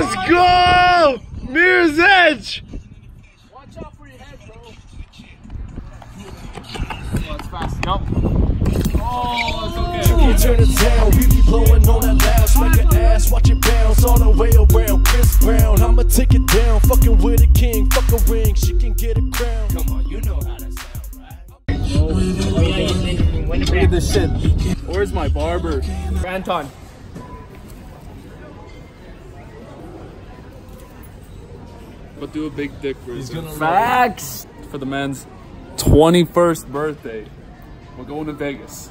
Let's go! Mirror's Edge! Watch out for your head, bro. Oh, it's fast. Nope. Oh, it's okay. You turn it down, we be blowing on that loud. Smack your ass, watch it bounce all the way around. Chris Brown, I'ma take it down. Fucking with a king, fuck a ring, she can get a crown. Come on, you know how that sound, right? Look at this shit. Where's my barber? Anton. But do a big dick version. Facts. for the man's 21st birthday. We're going to Vegas.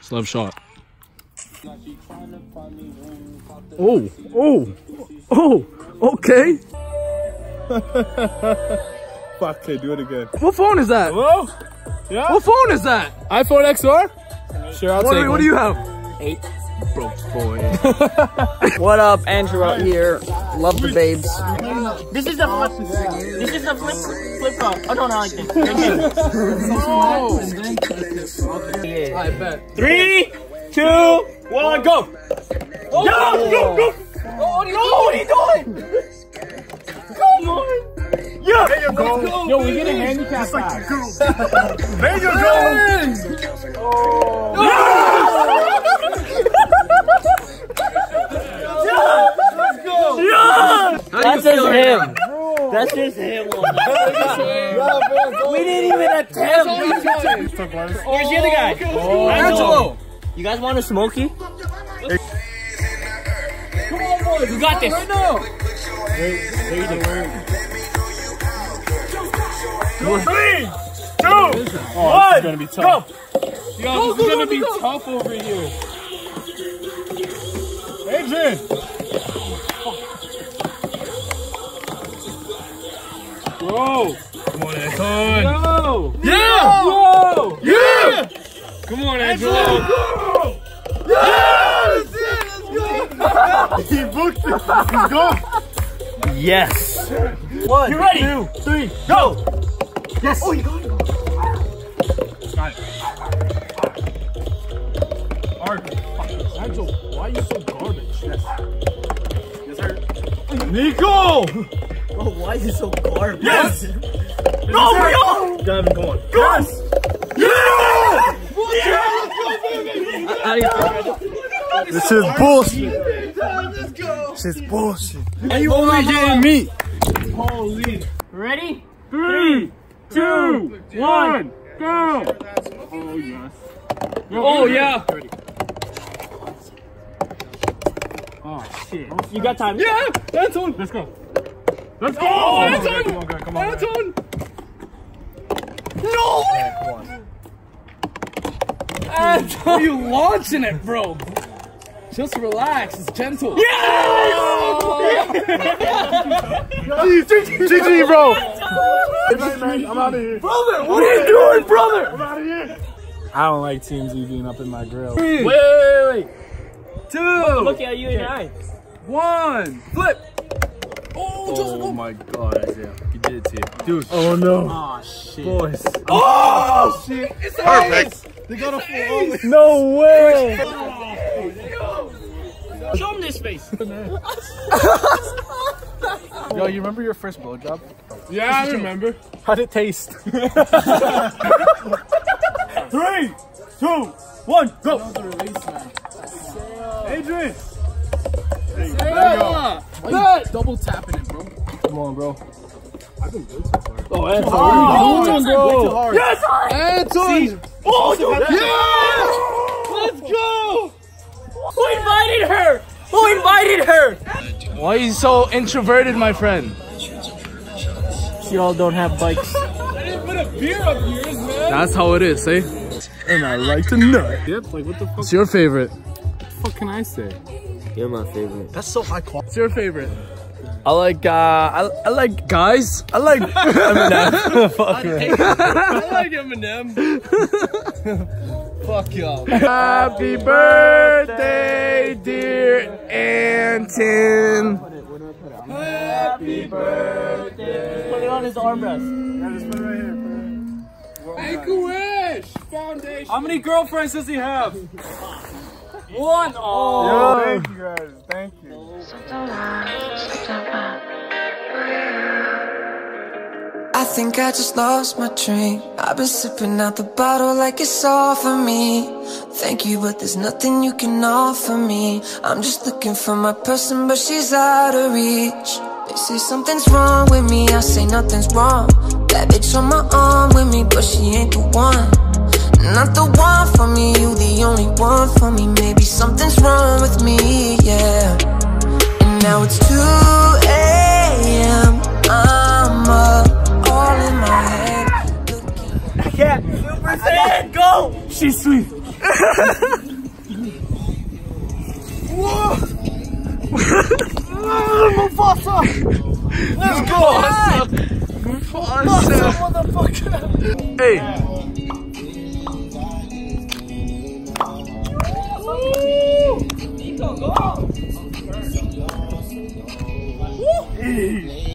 Slap shot. Oh, oh, oh, okay. Fuck, okay, do it again. What phone is that? Hello? Yeah? What phone is that? iPhone XR? Sure, I'll What, take do- what one. do you have? Broke boy. what up, Andrew out here. Love the babes. This is the flip. This is the flip flip flop. Oh no, not like this. Okay. I bet. Oh. Three, two, one, go. Oh. Go, go, go. Oh, what are you doing? What are you doing? Come on. Yeah. There you go. Yo, we get a handicap pass. There you go! That's just him. That's just him. we didn't even attempt. Where's the other oh, guy? Angelo. You guys want a smoky? Come on, boys. You got this. Right now. Three, two, Oh, one, this is gonna be tough. go! Yo, this is gonna be tough over here. Adrian! Bro. Come on, Anton! Yo. Yeah! Yo. Yeah! Come on, Angelo. Yeah! That's it! Let's go! he booked it! He's gone! Yes. One, You ready? two, three, go! Yes! Oh, you got it! Got it. Arthur, Angel, why are you so garbage? Yes. Yes, sir. Nico! Bro, why is it so garbage? Yes! No, bring on. Gavin, come on. Yes! Yeah! This is bullshit. This is bullshit. Are you only getting me? Holy. Ready? Three, two, one, go. Oh, oh yeah. Oh, shit. You got time. Yeah. That's one. Let's go. Let's go. Oh, Anton. Come on, come on, Anton. No. Angel, are you launching it, bro? Just relax. It's gentle. GG, bro. I'm out of here. Brother, what are you doing, brother? I'm out of here. I don't like TMZ being up in my grill. Wait, wait, wait. Two, Look at you and I. one, flip. Oh, just Oh my god, Isaiah. You did it to you. Dude. Oh no. Oh shit. Boys. Oh, shit. It's Perfect. They got a full No way. Show him this face. Yo, you remember your first blowjob? Yeah, I remember. How'd it taste? Three, two, one, go. Adrian. Yeah. Bet. Double tapping it, bro. Come on, bro. Oh, Anton. Oh, what are you doing, bro? Yes! Anton. Oh, yeah! Let's go. Who invited her? Who invited her? Why are you so introverted, my friend? Y'all don't have bikes. That's how it is, eh? And I like to nut. Yep, like what the fuck, What's your favorite? fuck can I say? You're my favorite. That's so high quality. What's your favorite? I like uh I, I like guys. I like Eminem. Fuck I like Eminem. Fuck y'all. Happy birthday, dear Anton. Happy birthday. Put it on his armrest. Make a wish. Foundation. How many girlfriends does he have? One. Oh. Yo, thank you guys. Thank you. I think I just lost my train. I've been sipping out the bottle like it's all for me. Thank you, but there's nothing you can offer me. I'm just looking for my person, but she's out of reach. They say something's wrong with me, I say nothing's wrong. That bitch on my arm with me, but she ain't the one. Not the one for me, you the only one for me. Maybe something's wrong with me, yeah. And now it's 2 a.m. I'm up, all in my head. Looking Yeah. Super Saiyan, go. She's sweet. Let's go. Hey. 向左